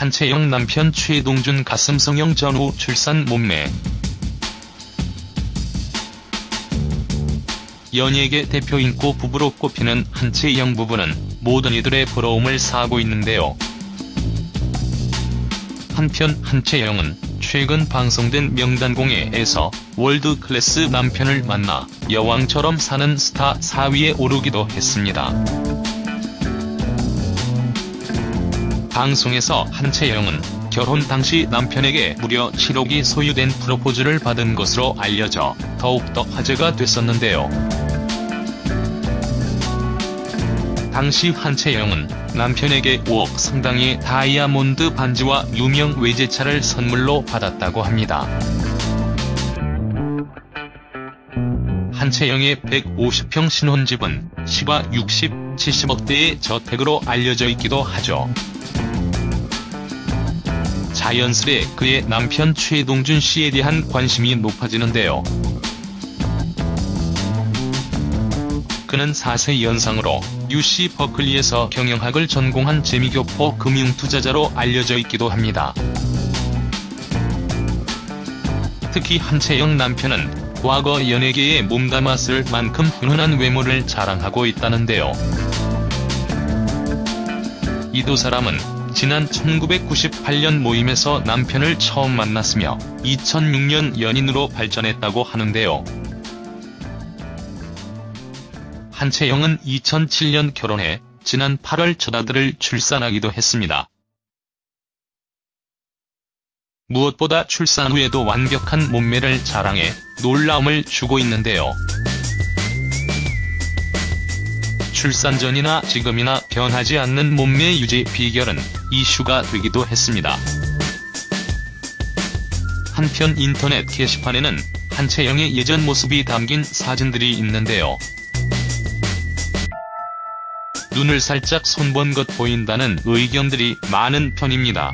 한채영 남편 최동준 가슴 성형 전후 출산 몸매 연예계 대표 인 고 부부로 꼽히는 한채영 부부는 모든 이들의 부러움을 사고 있는데요. 한편 한채영은 최근 방송된 명단공예에서 월드클래스 남편을 만나 여왕처럼 사는 스타 4위에 오르기도 했습니다. 방송에서 한채 영은 결혼 당시 남편에게 무려 7억이 소유된 프로포즈를 받은 것으로 알려져 더욱더 화제가 됐었는데요. 당시 한채영은 남편에게 5억 상당의 다이아몬드 반지와 유명 외제차를 선물로 받았다고 합니다. 한채영의 150평 신혼집은 시가 60, 70억대의 저택으로 알려져 있기도 하죠. 자연스레 그의 남편 최동준 씨에 대한 관심이 높아지는데요. 그는 4세 연상으로 UC 버클리에서 경영학을 전공한 재미교포 금융투자자로 알려져 있기도 합니다. 특히 한채영 남편은 과거 연예계에 몸담았을 만큼 훈훈한 외모를 자랑하고 있다는데요. 이 두 사람은 지난 1998년 모임에서 남편을 처음 만났으며 2006년 연인으로 발전했다고 하는데요. 한채영은 2007년 결혼해 지난 8월 첫 아들을 출산하기도 했습니다. 무엇보다 출산 후에도 완벽한 몸매를 자랑해 놀라움을 주고 있는데요. 출산 전이나 지금이나 변하지 않는 몸매 유지 비결은 이슈가 되기도 했습니다. 한편 인터넷 게시판에는 한채영의 예전 모습이 담긴 사진들이 있는데요. 눈을 살짝 손본 것 보인다는 의견들이 많은 편입니다.